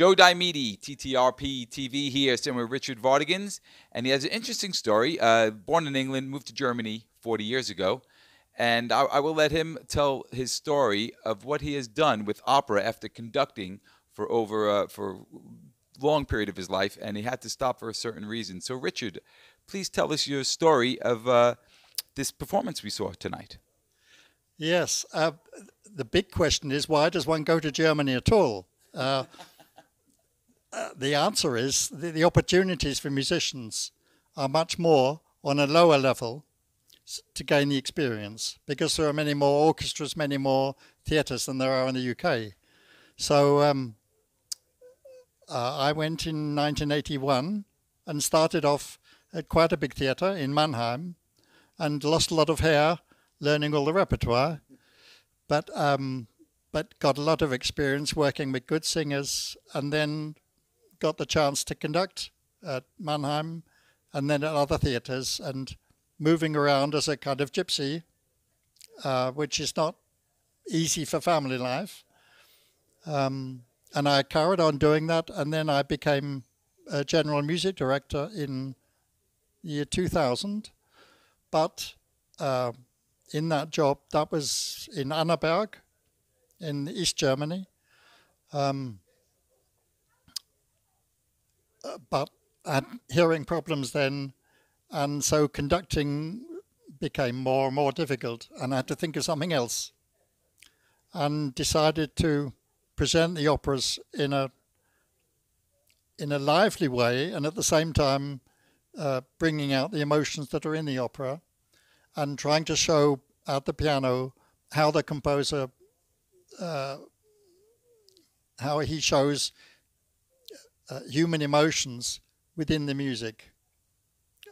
Joe Diomede, TTRP TV here, sitting with Richard Vardigans, and he has an interesting story. Uh, born in England, moved to Germany 40 years ago, and I, I, will let him tell his story of what he has done with opera after conducting for over uh, for long period of his life, and he had to stop for a certain reason. So, Richard, please tell us your story of uh, this performance we saw tonight. Yes, uh, the big question is why does one go to Germany at all? Uh, the answer is the, the, opportunities for musicians are much more on a lower level to gain the experience because there are many more orchestras, many more theatres than there are in the UK. So um, uh, I went in 1981 and started off at quite a big theatre in Mannheim and lost a lot of hair learning all the repertoire, but um, but got a lot of experience working with good singers, and then got the chance to conduct at Mannheim, and then at other theatres, and moving around as a kind of gypsy, uh, which is not easy for family life. Um, and I carried on doing that, and then I became a general music director in the year 2000. But uh, in that job, that was in Annaberg, in East Germany. Um, but had hearing problems then, and so conducting became more and more difficult, and I had to think of something else. And decided to present the operas in a in a lively way, and at the same time uh, bringing out the emotions that are in the opera, and trying to show at the piano how the composer uh, how he shows uh, human emotions within the music,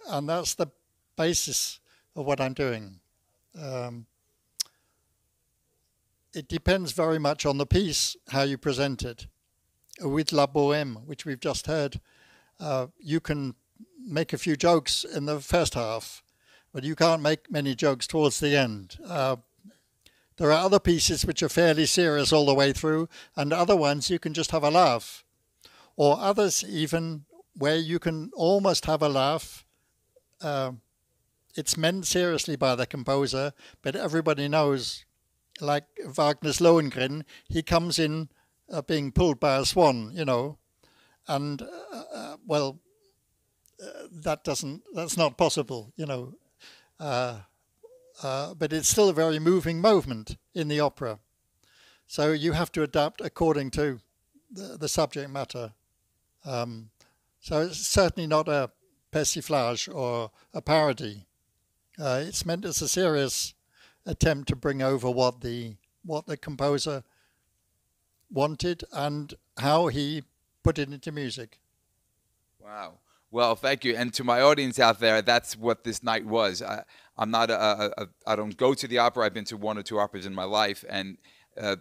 and that's the basis of what I'm doing. Um, it depends very much on the piece, how you present it. With La Boheme, which we've just heard, uh, you can make a few jokes in the first half, but you can't make many jokes towards the end. Uh, there are other pieces which are fairly serious all the way through, and other ones you can just have a laugh. Or others, even where you can almost have a laugh. Uh, it's meant seriously by the composer, but everybody knows like Wagner's Lohengrin, he comes in uh, being pulled by a swan, you know, and uh, uh, well, uh, that doesn't, that's not possible, you know. Uh, but it's still a very moving movement in the opera. So you have to adapt according to the, the subject matter. Um, so it's certainly not a persiflage or a parody. it's meant as a serious attempt to bring over what the what the composer wanted and how he put it into music. Wow. Well, thank you. And to my audience out there, that's what this night was. I, am not a, a, a, I don't go to the opera. I've been to one or two operas in my life. And uh,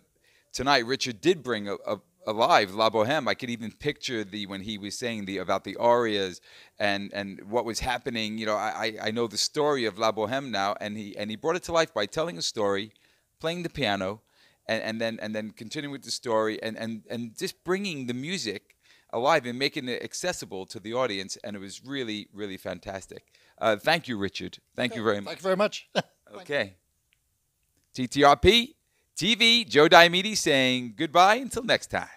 tonight, Richard did bring a, a alive, La Boheme. I could even picture the when he was saying the about the arias and and what was happening. You know, I I know the story of La Boheme now, and he and he brought it to life by telling a story, playing the piano, and, and then and then continuing with the story, and and and just bringing the music alive and making it accessible to the audience, and it was really really fantastic. Uh, thank you, Richard. Thank okay. you very much. Thank you very much. okay. TTRP TV, Joe Diomede saying goodbye until next time.